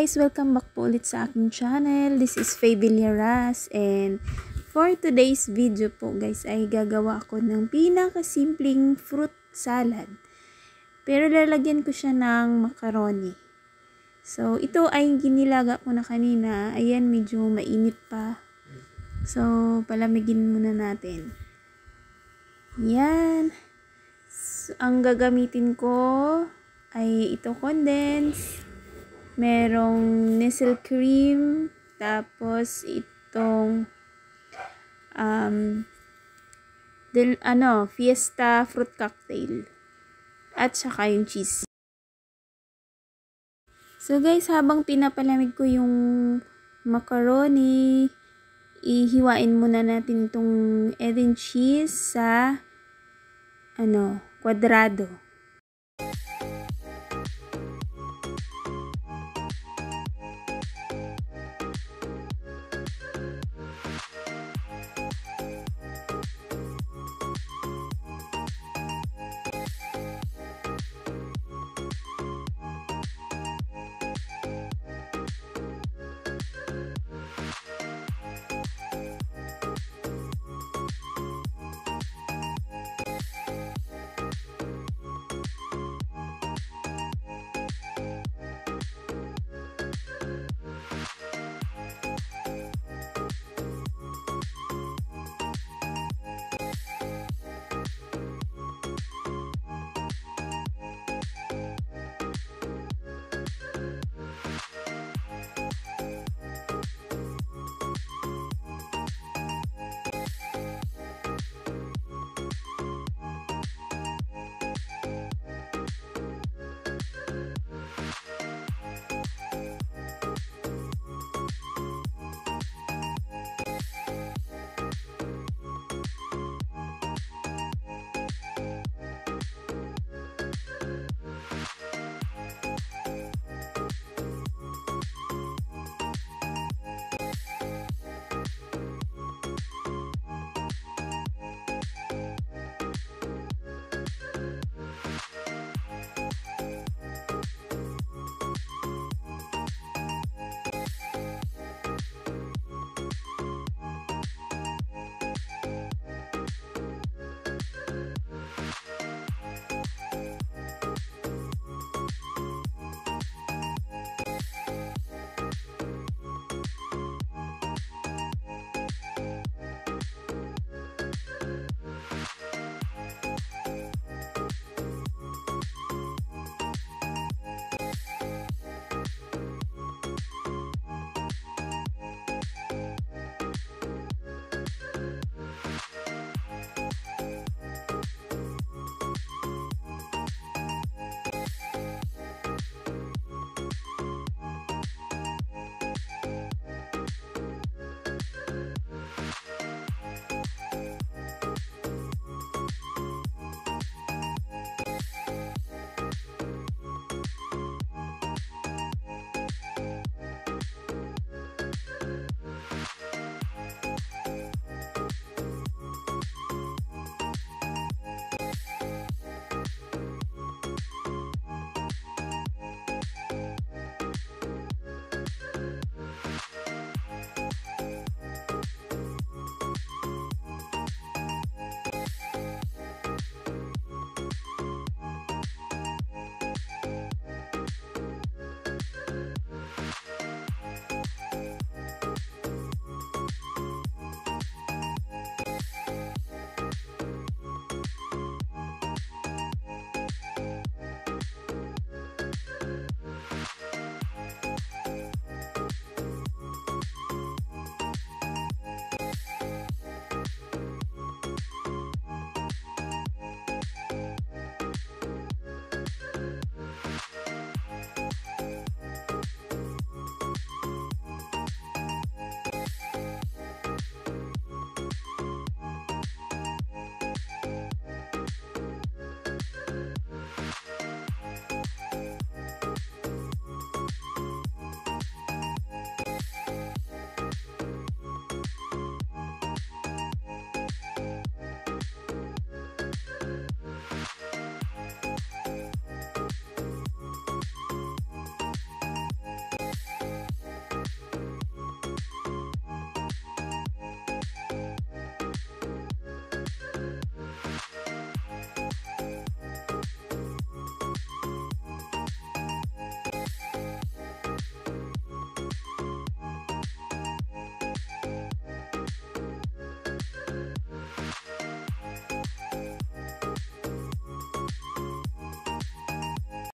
Guys! Welcome back po ulit sa aking channel. This is Faye Villaras and for today's video po guys ay gagawa ako ng pinakasimpleng fruit salad. Pero lalagyan ko siya ng macaroni. So ito ay ginilaga ko na kanina. Ayan medyo mainit pa. So palamigin muna natin. Yan. So, ang gagamitin ko ay ito condense merong Nestle cream, tapos itong um, del, ano, Fiesta fruit cocktail, at saka yung cheese. So guys, habang pinapalamig ko yung macaroni, ihiwain muna natin itong and cheese sa ano, kwadrado.